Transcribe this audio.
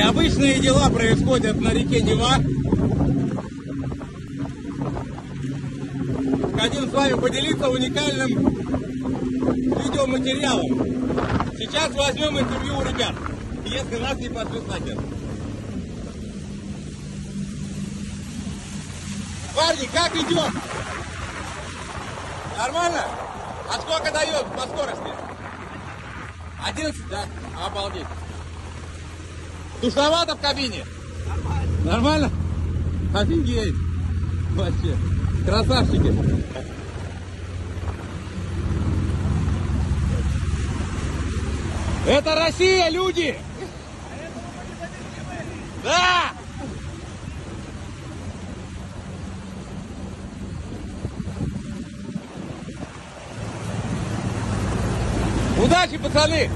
Необычные дела происходят на реке Нева. Хотим с вами поделиться уникальным видеоматериалом. Сейчас возьмем интервью у ребят, если нас не нахер. Парни, как идем? Нормально? А сколько дает по скорости? 11, да? Обалдеть. Душновато в кабине? Нормально. Нормально? Офигеть. Вообще. Красавчики. Это Россия, люди! Да! Удачи, пацаны!